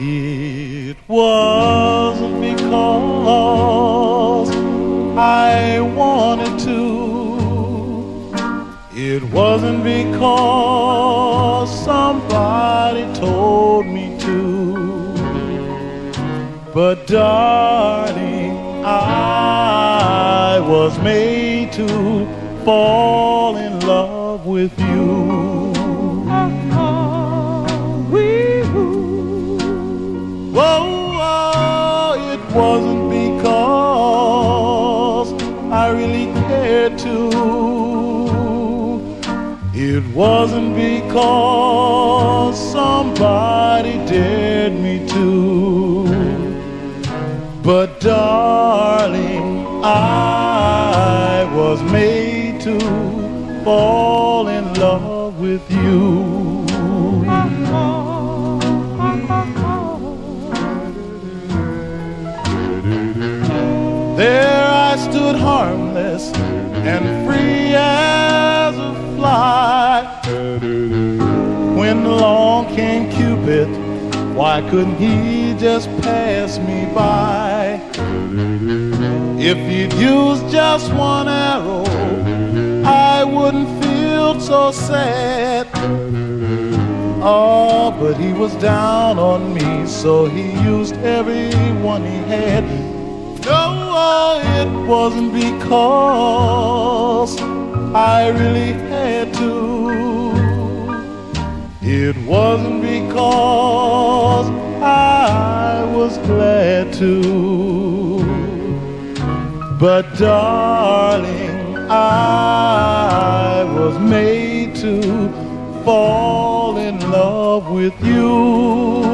It wasn't because I wanted to. It wasn't because somebody told me to. But darling, I was made to fall in love with you. Wasn't because I really cared to. It wasn't because somebody dared me to. But darling, I was made to fall in love with you. There I stood harmless and free as a fly. When along came Cupid, why couldn't he just pass me by? If he'd used just one arrow, I wouldn't feel so sad. Oh, but he was down on me, so he used every one he had. No, uh, it wasn't because I really had to. It wasn't because I was glad to. But darling, I was made to fall in love with you.